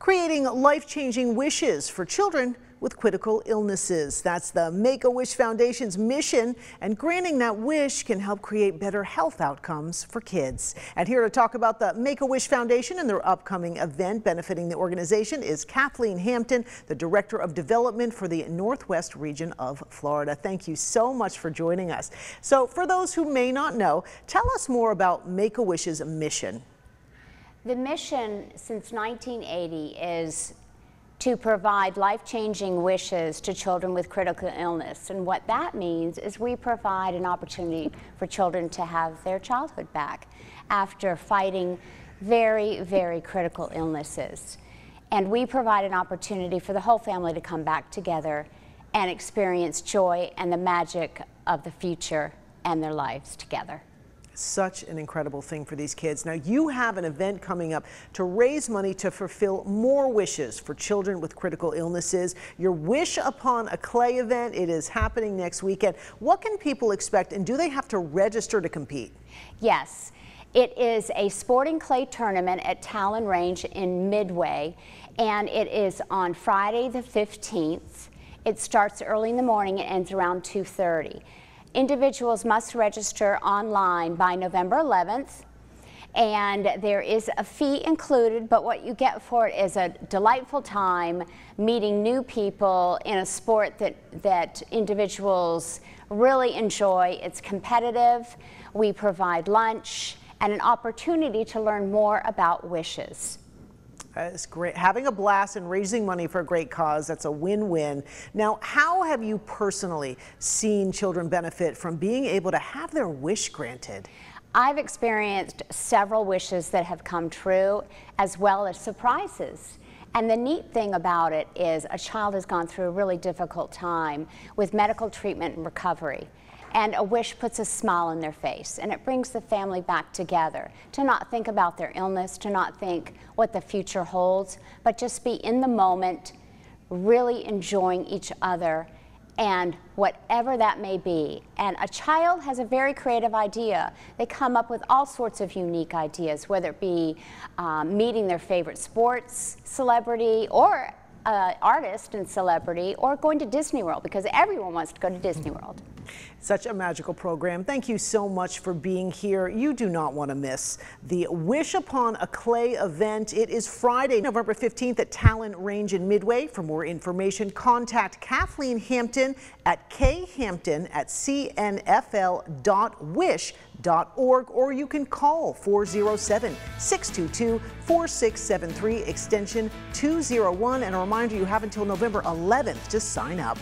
creating life-changing wishes for children with critical illnesses. That's the Make-A-Wish Foundation's mission, and granting that wish can help create better health outcomes for kids. And here to talk about the Make-A-Wish Foundation and their upcoming event benefiting the organization is Kathleen Hampton, the Director of Development for the Northwest region of Florida. Thank you so much for joining us. So for those who may not know, tell us more about Make-A-Wish's mission. The mission since 1980 is to provide life-changing wishes to children with critical illness. And what that means is we provide an opportunity for children to have their childhood back after fighting very, very critical illnesses. And we provide an opportunity for the whole family to come back together and experience joy and the magic of the future and their lives together such an incredible thing for these kids. Now, you have an event coming up to raise money to fulfill more wishes for children with critical illnesses. Your Wish Upon a Clay event, it is happening next weekend. What can people expect, and do they have to register to compete? Yes. It is a sporting clay tournament at Talon Range in Midway, and it is on Friday the 15th. It starts early in the morning and ends around 2.30. Individuals must register online by November 11th and there is a fee included, but what you get for it is a delightful time meeting new people in a sport that, that individuals really enjoy. It's competitive, we provide lunch, and an opportunity to learn more about wishes. Uh, that's great. Having a blast and raising money for a great cause, that's a win-win. Now, how have you personally seen children benefit from being able to have their wish granted? I've experienced several wishes that have come true, as well as surprises. And the neat thing about it is a child has gone through a really difficult time with medical treatment and recovery and a wish puts a smile on their face and it brings the family back together to not think about their illness, to not think what the future holds, but just be in the moment, really enjoying each other and whatever that may be. And a child has a very creative idea. They come up with all sorts of unique ideas, whether it be um, meeting their favorite sports celebrity or uh, artist and celebrity or going to Disney World because everyone wants to go to Disney World. Such a magical program. Thank you so much for being here. You do not want to miss the Wish Upon a Clay event. It is Friday, November 15th at Talon Range in Midway. For more information, contact Kathleen Hampton at khampton at cnfl.wish.org or you can call 407-622-4673 extension 201 and a reminder you have until November 11th to sign up.